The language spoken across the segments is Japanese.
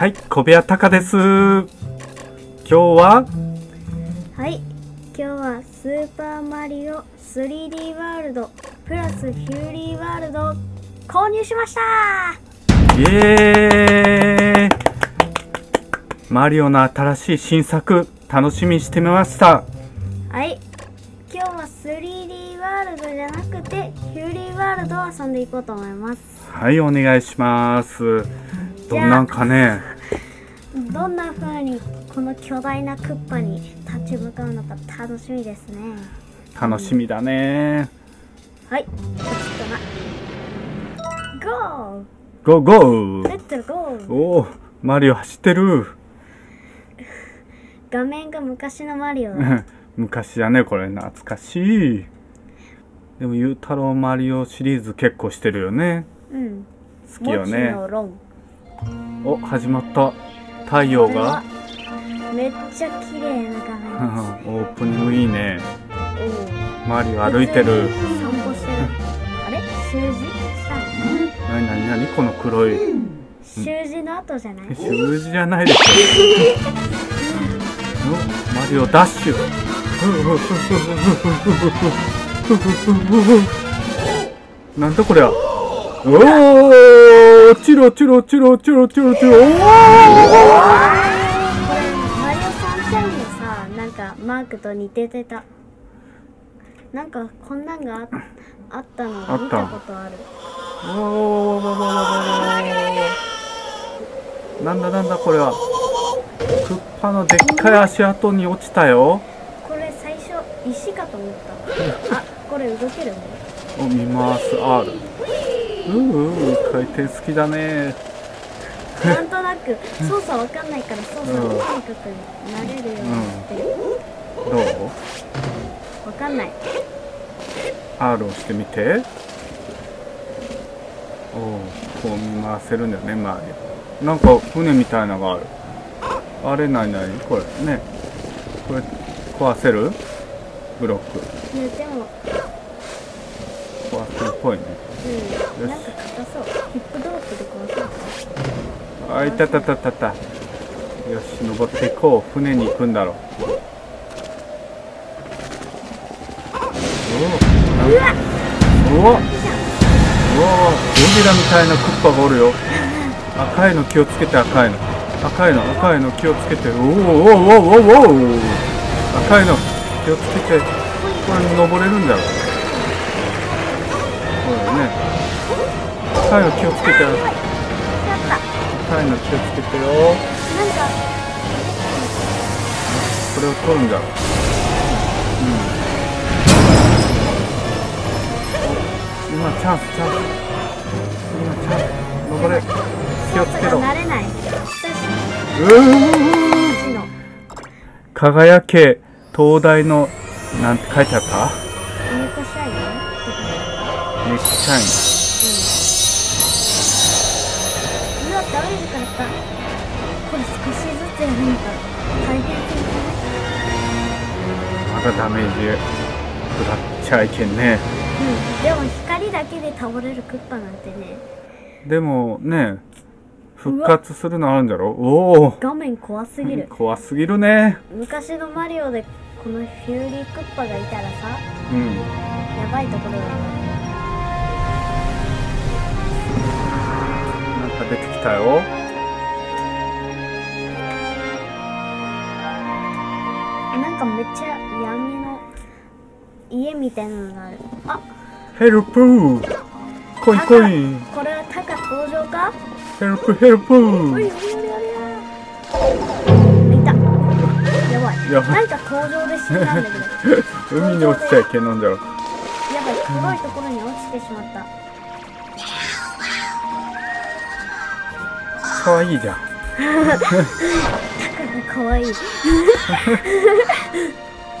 はい、小部屋タカです。今日は、はい今日はスーパーマリオ 3D ワールドプラスフューリーワールドを購入しましたイエーイマリオの新しい新作、楽しみにしてみました。はい今日は 3D ワールドじゃなくてフューリーワールドを遊んでいこうと思いますはい、お願いします。どんなんかね、どんな風にこの巨大なクッパに立ち向かうのか楽しみですね楽しみだね。はいちょっとなゴーゴゴーゴーおー、マリオ走ってる。画面が昔のマリオだ 昔だね、これ懐かしい。でも、ゆうたろうマリオシリーズ結構してるよね。うん好きよね。もちのロンお、始まった。太陽が？めっちゃ綺麗な画面 オープニングいいね。おマリオ歩いてる。散歩してるあれ？習字？したなになになにこの黒い。習字の後じゃない？習字じゃないでしょ。おマリオダッシュ。なんだこりゃ。おーチロチロチロチロチロチロ。おーこれマリオサンシャインのさなんかマークと似ててたなんかこんなんがあったの見たことあるおーなんだなんだこれは。クッパのでっかい足跡に落ちたよ。これ最初石かと思ったあこれ動けるねお見ます R ううう回転好きだね。なんとなく操作わかんないから操作のとにかく慣れるようにしてる。どう？わかんない。R を押してみて。おおこう見回せるんだよね周りなんか船みたいなのがある。あれなになにこれね。これ壊せる？ブロック。ねでも。壊せるっぽいね。うんあいたたたたた。よし登っていこう。船に行くんだろう。おお。おお。おゴジラみたいなクッパがおるよ。赤いの気をつけて赤いの。赤いの赤いの気をつけて。おおおおおおお。赤いの気をつけて。これ登れるんだろう。赤いの気をつけてやった赤いの気をつけてよ。これを取るんだ。ろうん。今チャンスチャンス。今チャンス。登れ。気をつけろ。うー輝け。東大のなんて書いてあった？ネクシャイうまだダメージ食らっちゃいけんね。うん。でも光だけで倒れるクッパなんてね。でもね復活するのあるんだろ？おお。画面怖すぎる。怖すぎるね。昔のマリオでこのフューリークッパがいたらさうん。やばいところだよなんか出てきたよなんかめっちゃ闇の家みたいなのがある。あヘルプーコインコイン。これはタカ登場か？ヘルプヘルプおいた。やばい。やばい。なんか登場で死んだんだけど。海に落ちちゃいけんのんだろやばい。黒いところに落ちてしまった。かわいいじゃん タカが可愛い。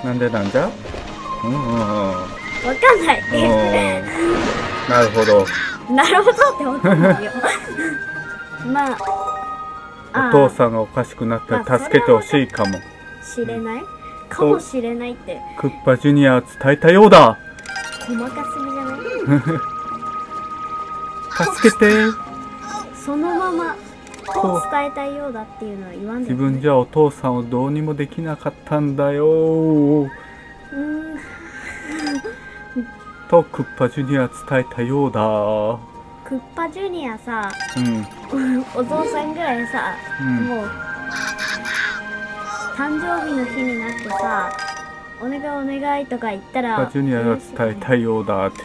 なんでなんじゃ？うんうんうん。わかんない。うん。なるほど。なるほどってわかんないよ。まああお父さんがおかしくなったら助けてほしいかも。知れない。かもしれないって。クッパジュニアは伝えたようだ。細かすぎじゃない？助けて。そのままと伝えたいよう。だっていうのは言わんで自分じゃお父さんをどうにもできなかったんだよ。ーうーん。とクッパジュニア伝えたようだ。クッパジュニアさうん。お父さんぐらいさ、うん。もう誕生日の日になってさお願いお願いとか言ったクらジュニアが伝えたいようだって。と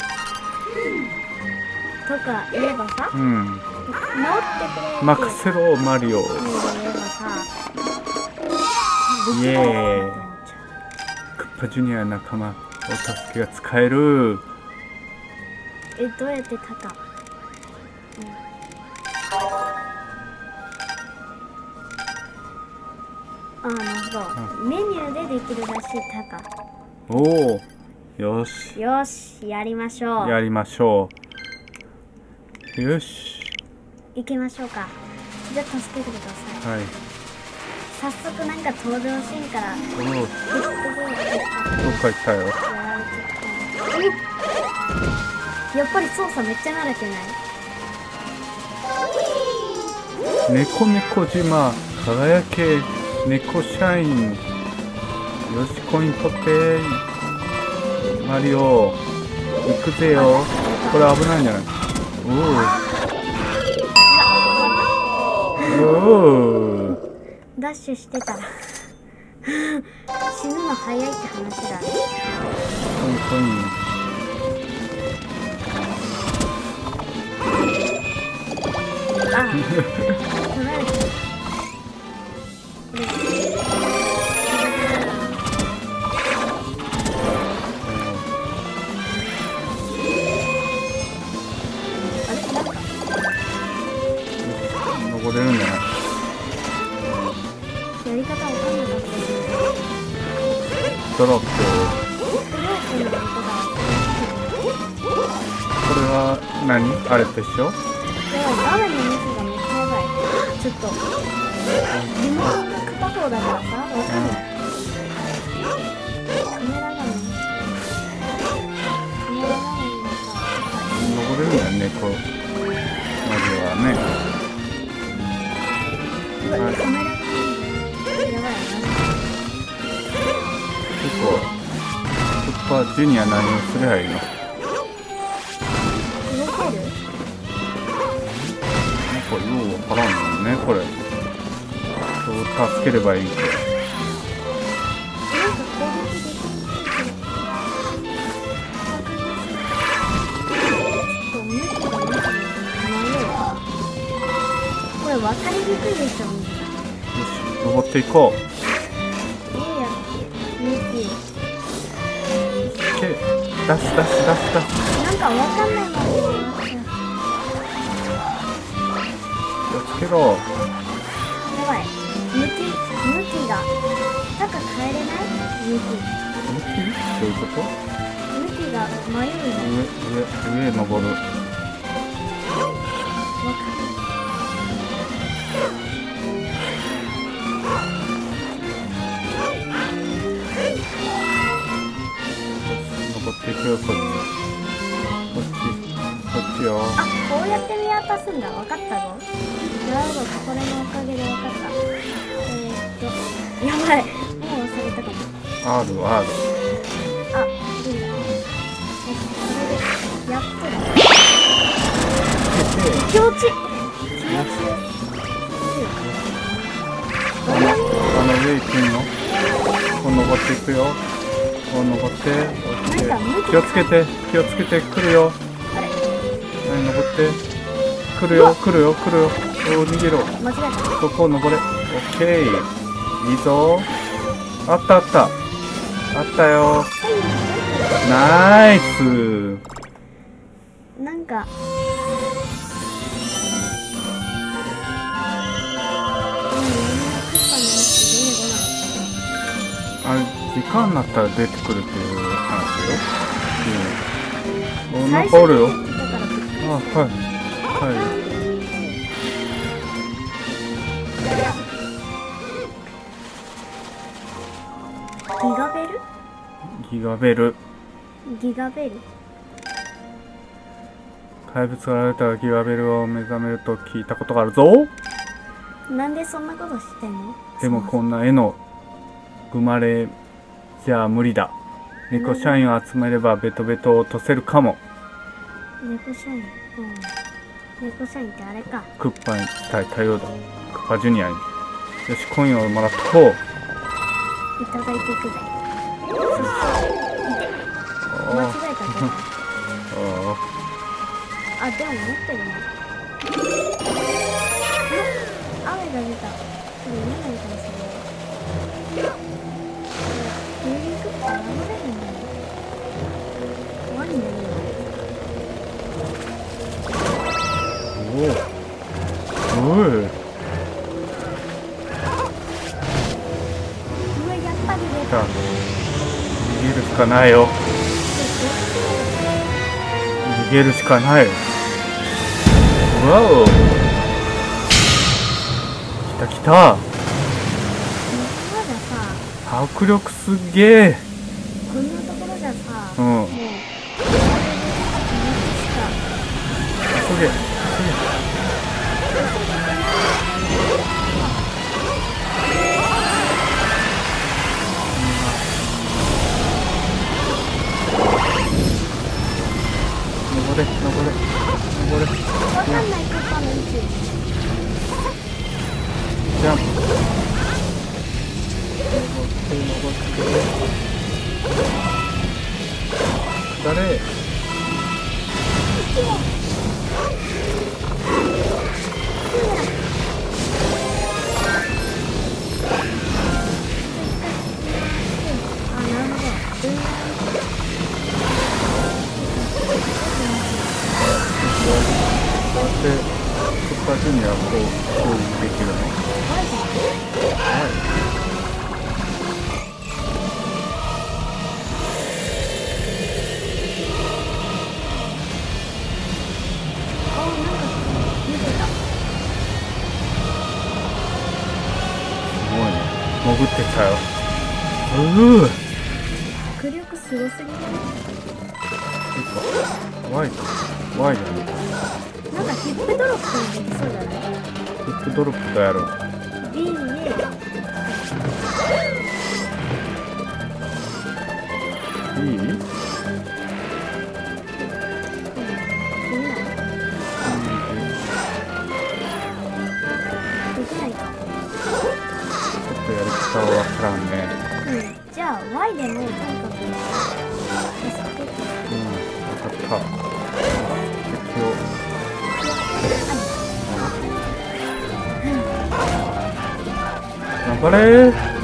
か言えばさうん治ってくれ任せろマリオ。イエーイ。クッパジュニア仲間お助けが使える。えどうやってた？か、うん、あなるほど、メニューでできるらしいタカ。おおよし。よしやりましょう。やりましょう。よし行きましょうか。じゃあ助けてください。はい。早速なんか登場シーンから。おおどっか。行ったよ。やっぱり操作めっちゃ慣れてない。猫猫島輝け猫社員よしコイン取ってマリオ行くぜよ。これ危ないんじゃない？おおダッシュしてたら。死ぬの早いって話だね。コインコ何あれと一緒画面のがめっちゃやばいちょっとリモコンが片方だからさわかん。ないカメラ画面カメラ画面がれるん。だよねこうマリオはねうわカメラ画面やばいな結構クッパジュニア何をすればいいのかようわからんねこれ。どう助ければいいかこれりにくいでしょみんなよし登っていこう。いいや向き OK ダッシュダッシュダッシュダッシなんか分かんないけろやばい。向き向きがなんか変えれない？向き。向き？どういうこと？向きが迷うの上上上へ登る。分かん登っていくよこっち。こっちこっちよ。あこうやって見渡すんだ。分かったぞなるほどこれのおかげで分かったえー、っとやばいもう忘れたかも R R あいいんだよこれでやっとだ気持ちいい気持ちいいあの上行くんのこう登っていくよこう登って落ちて気をつけて気をつけて来るよあれはい登って来るよ来るよ来るよおお逃げろ。間違えた。ここ登れ。オッケー。いいぞ。あったあった。あったよ。ナイス。なんか。あ時間になったら出てくるっていう話よ。うん。おなんかおるよ。あはい。はいギガベル？ギガベル。ギガベル？怪物が現れたらギガベルを目覚めると聞いたことがあるぞ。なんでそんなことしてんの？でもこんな絵の生まれじゃあ無理だ。猫社員を集めればベトベトを落とせるかも。猫社員？うん。猫社員ってあれか。クッパに伝えたようだクッパジュニアに。よしコインをもらっとこう。いただいていくぜそして間違えたけどあでも持ってるね雨が出た。これ見ないかもしれない。これ牛肉って守れるんだよワニだよおおおい。かないよ。逃げるしかないわお。来た来た。迫力すげえ登れ登れ登れ。わかんないクッパの位置ジャンプ登って登って。誰？パジュニアをこう攻撃できるのはい潜ってきたよ。うう迫力すごすぎるワイドワイドなそうじゃない？フットドロップとやろういい？できないできない？かちょっとやり方はわからんね。うん。じゃあ Y でもか頑張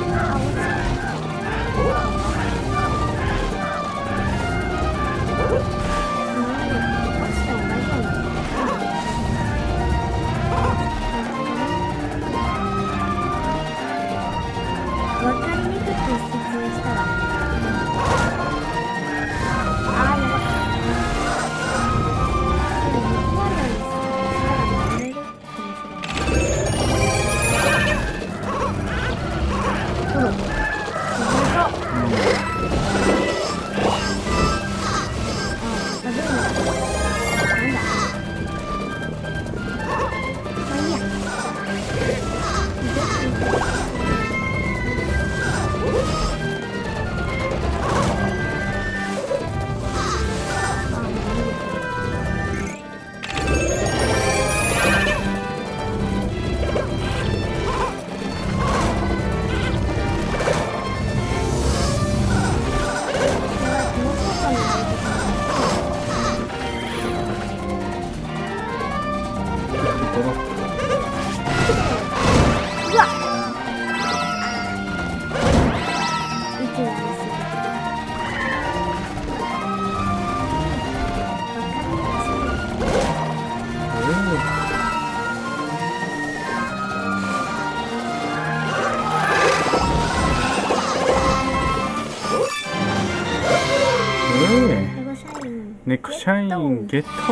クシャインゲット。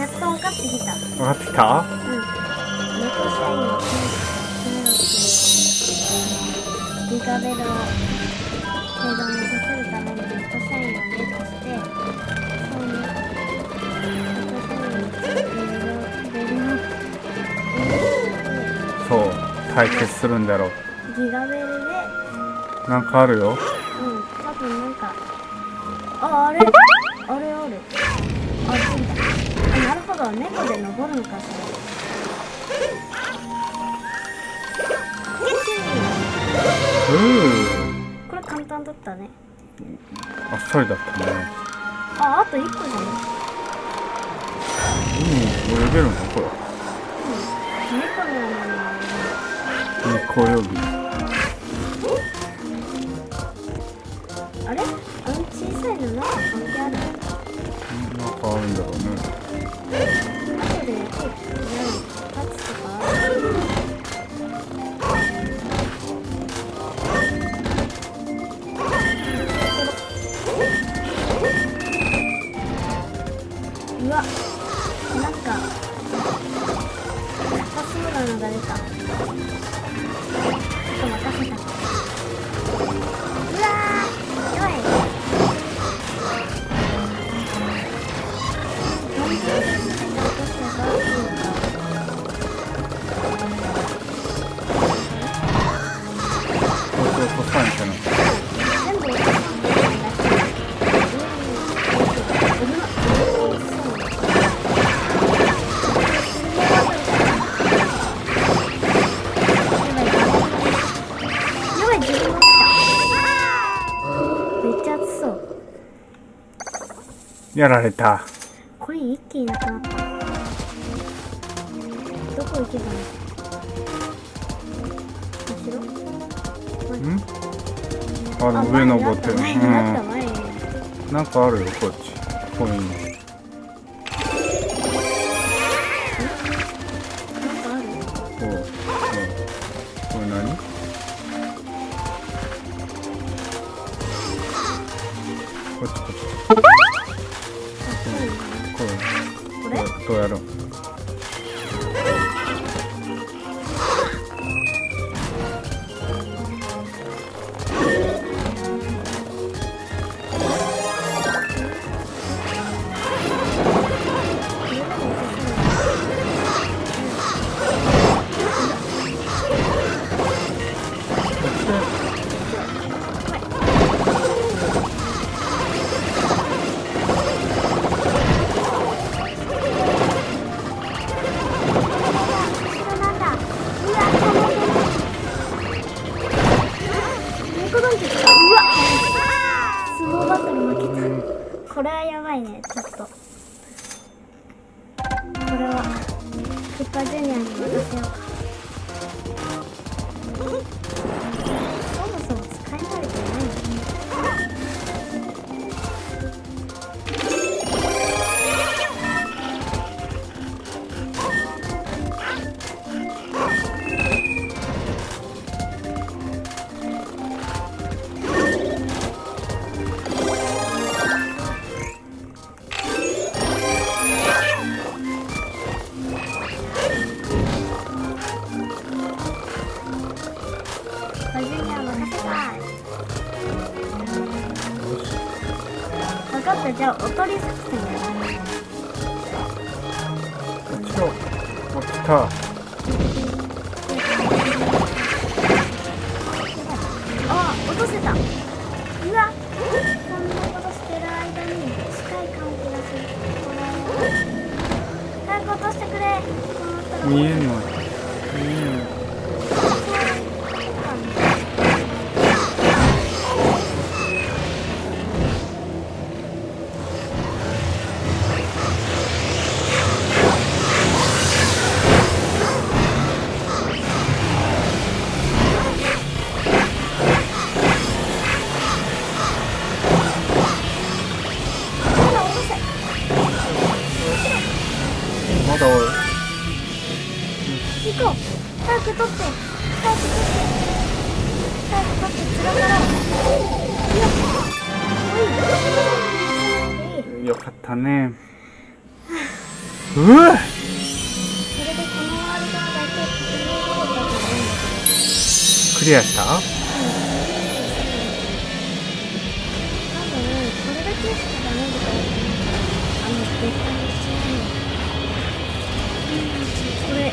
やっと分かってきた。うん分かってきた？うギガベルを行動にさせるためにネコ社員をゲットしてそういうネコ社員をベルをベルをベルを解決するんだろう。ギガベルでなんかあるよ。うん。多分なんかああれ？あれある。あっちみたいあなるほど。猫で登るのかしら。うーーこれ簡単だったね。あっさりだったね。ああと1個じゃない？うん泳げるのこれ猫のような猫泳ぎあれ？あの小さいのなんか関係ある。うんなんかあるんだろうね。やられた。これ一気になくなった。どこ行けばいい後ろんあの上登ってる。うん。なんかあるよこっち。コインなん分かったじゃあおとり作戦やろうこっちをお来たあ落とせた。うわ。こんなことしてる間に近い感じがする。これ。早く落としてくれ。見えんのまだおる。行こう。早く取って。早く取って。早く取って。面からいやおいよかったねうわそれでこのワールドは大体クリアロボットだと思うクリアした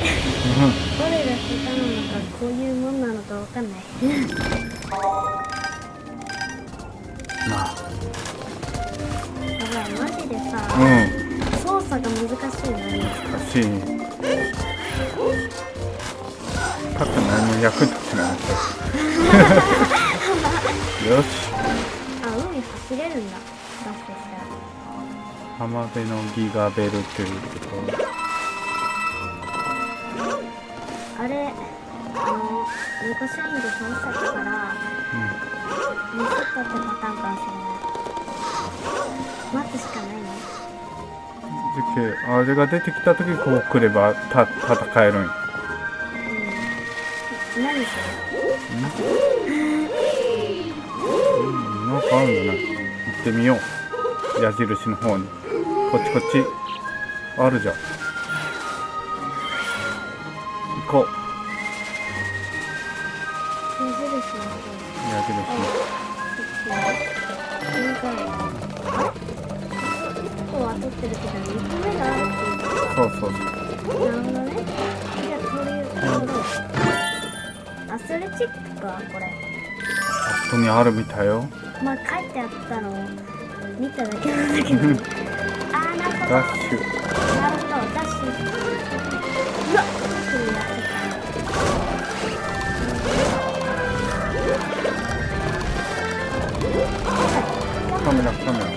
我が下手なのかこういうわかんないまあやばいマジでさ、うん操作が難しいのに。難しい。かって何の役に立ってないよし。あ海走れるんだ。ダッシュしたら浜辺のギガベルということあれあの猫社員で倒したからミスったってパターンかもしれない。待つしかないねでけあれが出てきた時こう来ればた戦えるんや。うん。何そうん。なんかあるんだな。行ってみよう。矢印の方に。こっちこっち。あるじゃん。行こう。れ矢印の方矢印なん。かあれ1個は取ってるけど2個目があるっていうそうそうそうなるほどねじゃあこういうアスレチックかこれあそこにあるみたいよまあ書いてあったのを見ただけなん。だけどあーなるほどダッシュなるほどダッシュ碰不了碰不了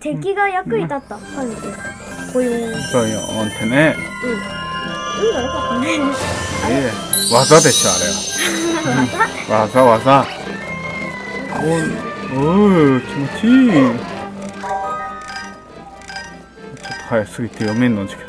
敵が役に立った。パンチこういううんそうん。運が良かったね。ええ技でしょあれは。技技。お気持ちいい。ちょっと早すぎて読めんの時間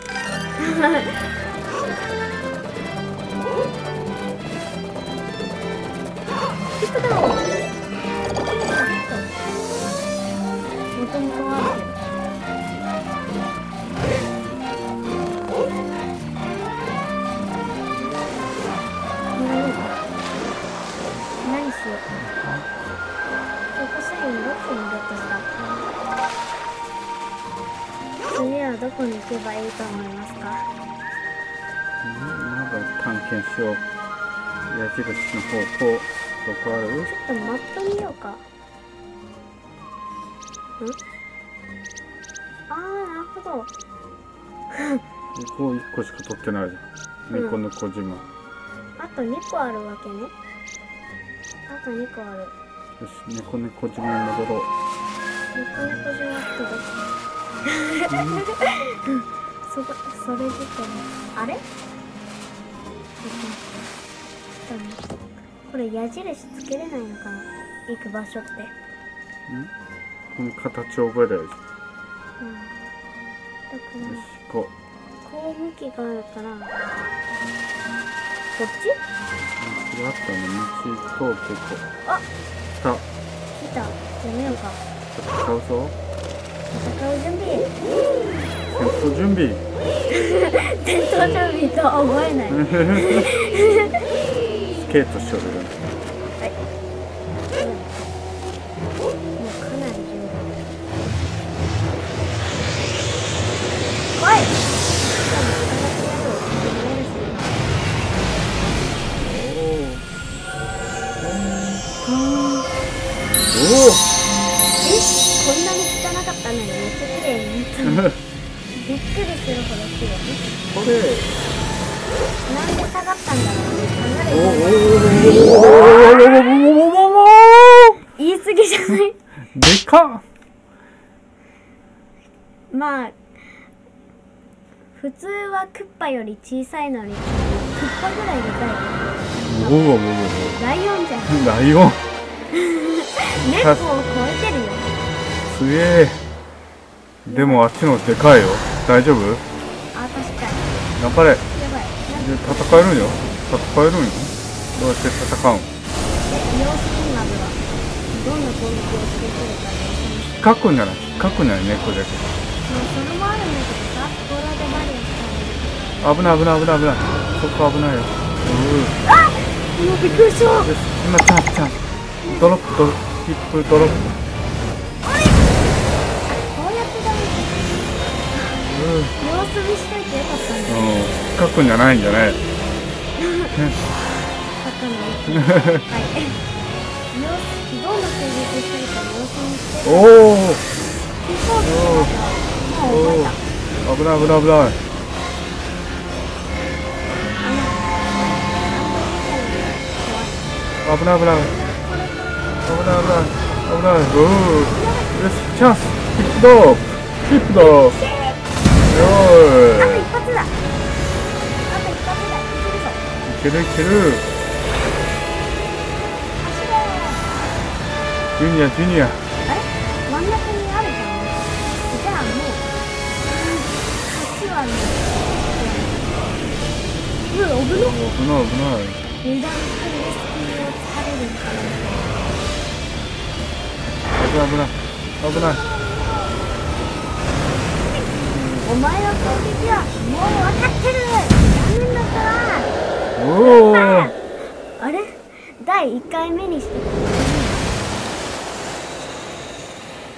けばいいと思いますか？まだ探検しよう。矢印の方向どこある？ちょっとマップ見ようか。ん？あー、なるほど。ここ1個しか取ってないじゃん。うん猫の小島、よあと2個あるわけね。あと2個ある。し猫の小島に戻ろう。猫猫島ってどこ？そこ、それ自体あれ？ちょっと待ってこれ矢印つけれないのかな？行く場所って。この形を覚えればいいじうん。だからこ。こう向きがあるから、こっち？あったね道通っていこうあ来た。来た。やめようか。戦うぞ戦う準備。戦闘準備戦闘準備とは思えない。スケートしよるなんで下がったんだろうね。離れおておおおおおおおおおおおおかまあ普通はクッパより小さいのにクッパぐらいでかいよおおおおおライオンじゃんライオン猫を超えてるよすげえでもあっちのでかいよ大丈夫頑張れで戦えるんよ。戦えるんよ。どうやって戦うん？え様子見まではどんな攻撃をしてくるかくんなら猫だけ危ない危ない危ない危ない。そこ危ないよ。うらもうびっくりした。今チャンスチャンス。ドロップドロップ。ヒップドロップ。こうやってダメ。うん様子見してうん。書くんじゃないんじゃない？わかんないはいどんな攻撃してるか様子見しておおピソー。ドもう覚えた危ない危ない危ない危ない危ない危ない危ない危ない危ないおおよしチャンスヒップドヒップドよー。一けるぞいける。ジュニアジュニア。あれ真ん中にあるじゃんじゃあもう勝ちはねうわ危な危ない危ない油断するスピードをされる可能性危ない危ない。危ない。お前の攻撃はもう分かってる。残念だったなおおあれ？第1回目にして。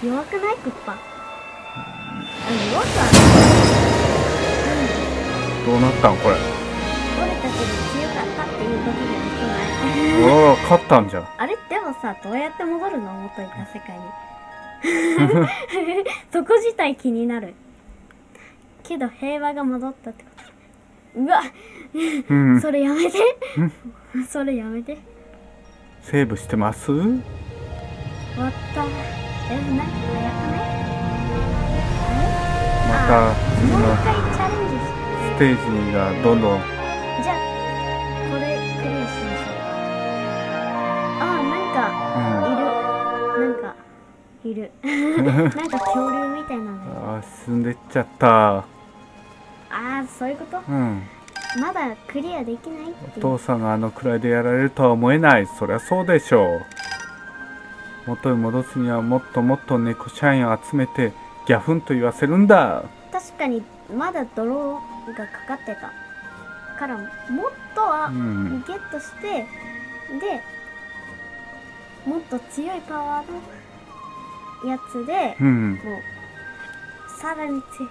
弱くないクッパ？あ弱くはない。どうなったんこれ？俺たちに強かったっていうことでもないおお勝ったんじゃん。あれ？でもさどうやって戻るの？元いた世界に。そこ自体気になる。けど平和が戻ったってこと。うわうん。それやめて。それやめて。セーブしてます？終わった。えなんか早くないまた次のもう一回チャレンジして。ステージがどんどん。じゃあこれクリアしましょうか。あーなんかうん。いる。なんかいる。なんか恐竜みたいなの。あー進んでっちゃった。ああそういうこと？うんまだクリアできないお父さんがあのくらいでやられるとは思えない。そりゃそうでしょう。元に戻すにはもっともっと猫社員を集めてギャフンと言わせるんだ。確かにまだ泥がかかってたからもっとはうん。ゲットして、でもっと強いパワーのやつでうん。もうさらに強い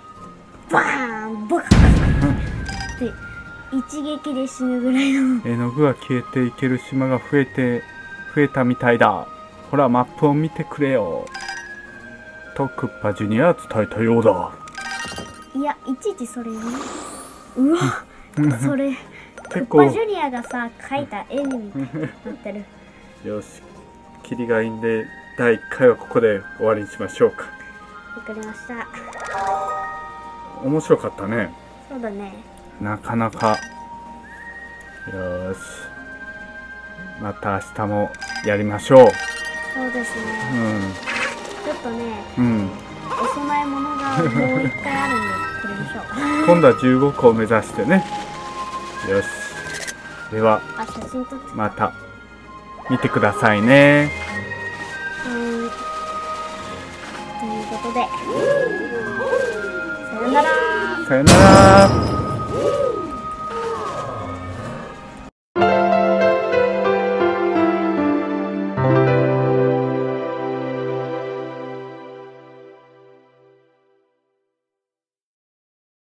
バーンボカって 一撃で死ぬぐらいの。絵の具が消えていける島が増えて増えたみたいだ。ほらマップを見てくれよ。とクッパジュニアは伝えたようだ。いやいちいちそれねう。わそれ。ク 結構。ッパジュニアがさ描いた絵になってる。よしキリがいいんで第1回はここで終わりにしましょうか。わかりました。面白かったね。そうだねなかなか。よーし。また明日もやりましょう。そうですね。ちょっとねうん。うんお供え物がもう一回あるんでこれでしょう。今度は15個を目指してね。よし。ではまた見てくださいね。うーん。ということで。さよなら。さよなら